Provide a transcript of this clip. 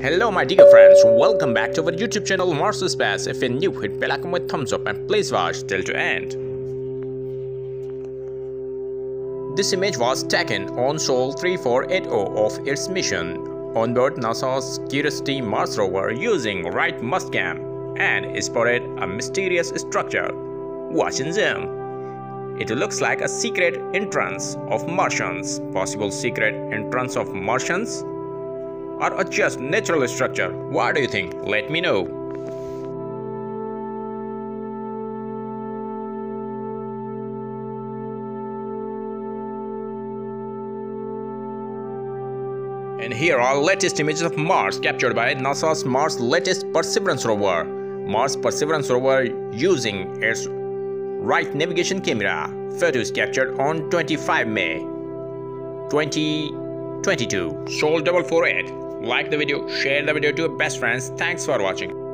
Hello my dear friends, welcome back to our YouTube channel Mars Space. If you're new, hit bell icon with thumbs up and please watch till to end. This image was taken on Sol 3480 of its mission on board NASA's Curiosity Mars rover using right Mastcam and spotted a mysterious structure. Watch in zoom. It looks like a secret entrance of Martians. Possible secret entrance of Martians? Or a just natural structure? What do you think? Let me know. And here are latest images of Mars captured by NASA's Mars latest Perseverance rover. Mars Perseverance rover using its right navigation camera. Photos captured on 25 May 2022. Sol 448 like the video, share the video to your best friends. Thanks for watching.